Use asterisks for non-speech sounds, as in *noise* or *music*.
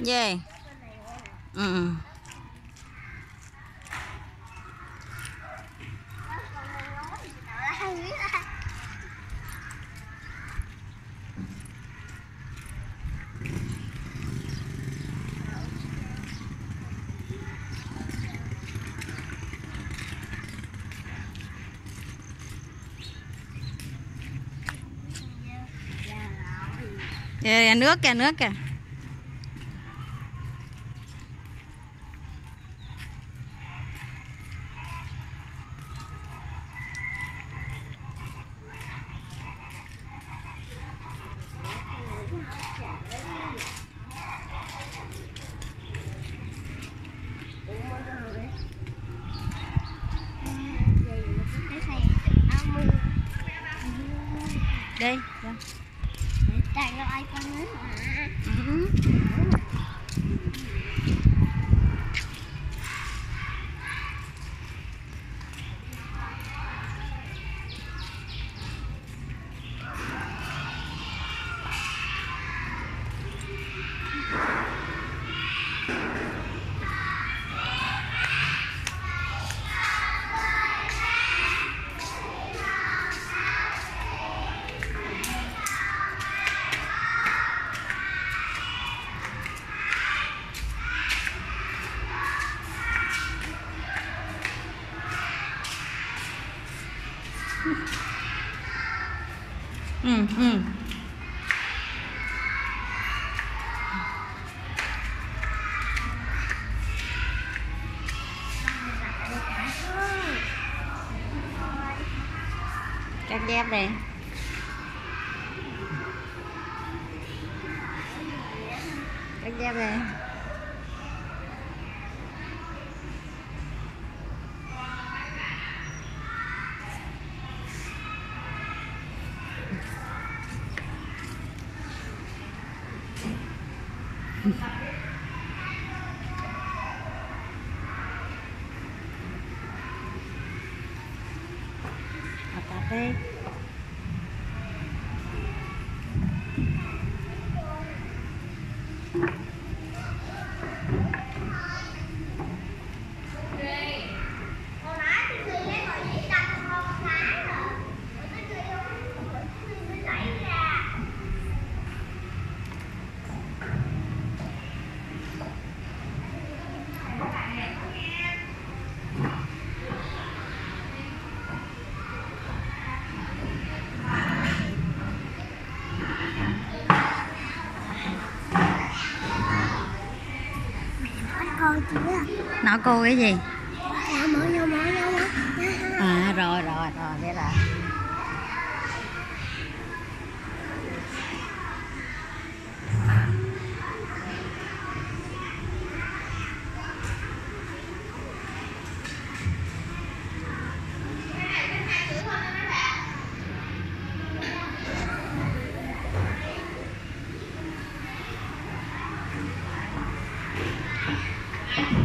Yeah. Mm. Kìa nước kìa nước kìa. Đây. Ừ ừ. Cắt dép này cắt dép này *laughs* cà phê. Nói cô cái gì? Dạ à rồi rồi rồi biết rồi Bye.